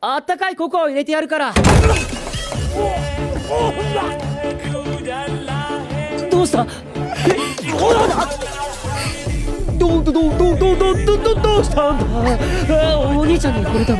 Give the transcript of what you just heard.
あったかいココアを入れてやるから。どうした？どうどうどうどうどうどうどうどうしたんだ？お兄ちゃんに惚れたの？